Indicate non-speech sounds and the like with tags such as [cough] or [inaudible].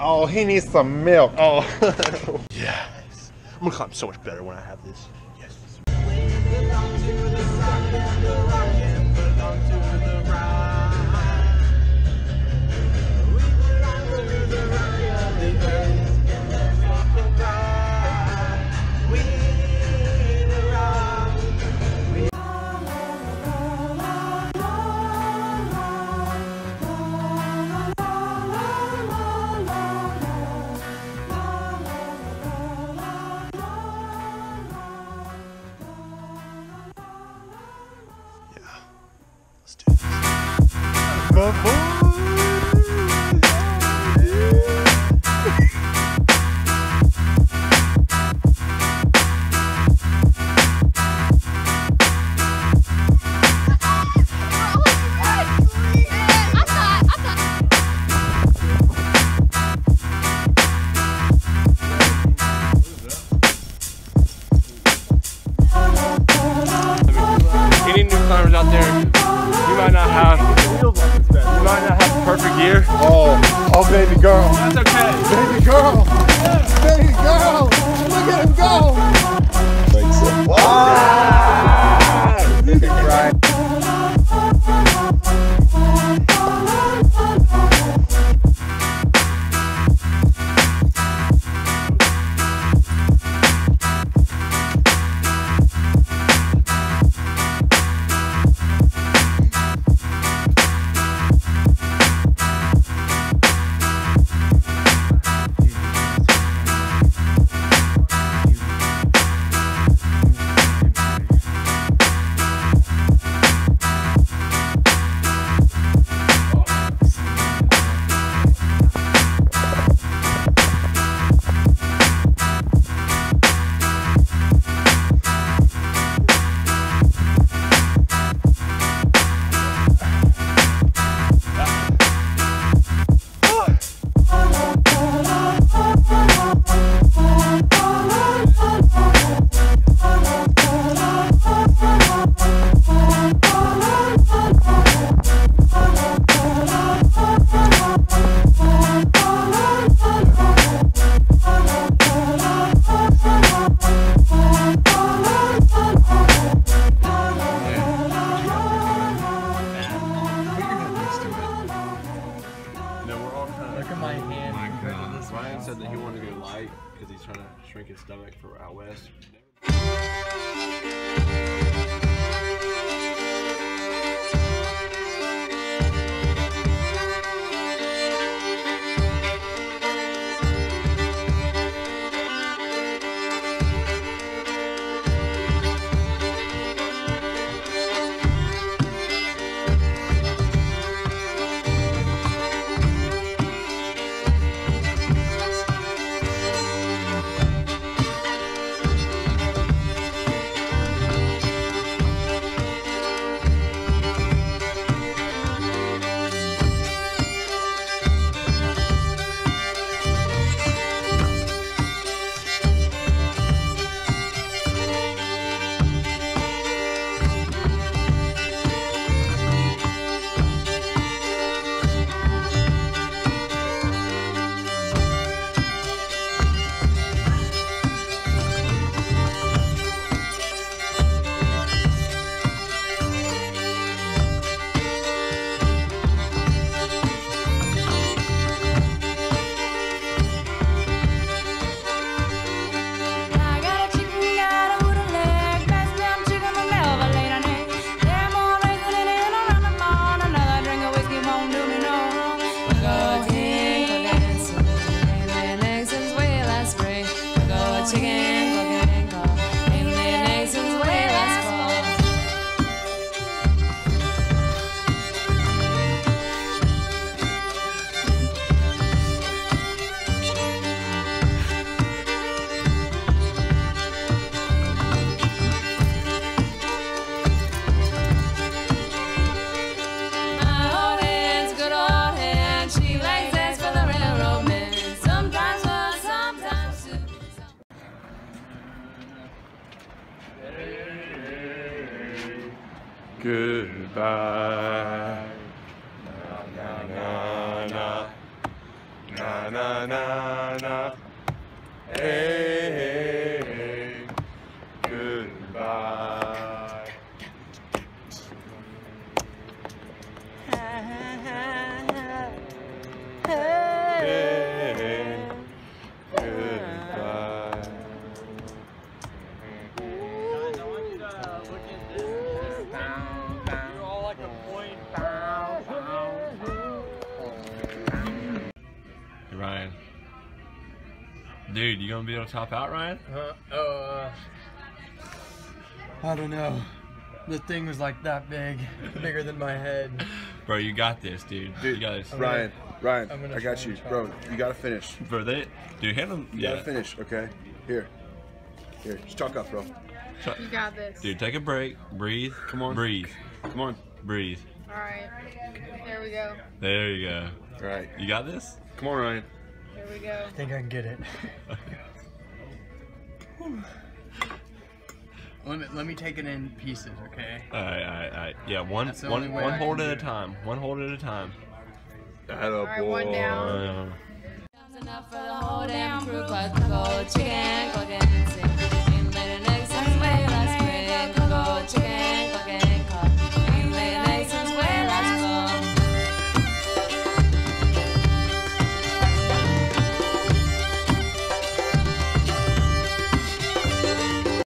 Oh, he needs some milk. Oh. [laughs] yes. I'm gonna climb so much better when I have this. Yes. This. Any new climbers out there, you might not have you might not have a perfect year. Oh, oh, baby girl. Said that he wanted to go light because he's trying to shrink his stomach for out west. Na na na na. Na na na na. Hey, Dude, you gonna be able to top out, Ryan? Uh, uh, I don't know. The thing was like that big, bigger than my head. [laughs] Bro, you got this, dude. Dude, you got this. Ryan, Ryan, I'm gonna I got you, and bro. You gotta finish. Bro, they, dude, handle. You Yeah. gotta finish, okay? Here, here, just chalk up, bro. You got this. Dude, take a break. Breathe. Come on. Breathe. Come on. Breathe. All right. There we go. There you go. All right, You got this? come on, Ryan. There we go. I think I can get it. [laughs] Let me let me take it in pieces, okay? Alright, alright, alright. Yeah, one, That's the one, only way one I hold at a do it. time. One hold at a time. Atta right, one boy. down. Uh,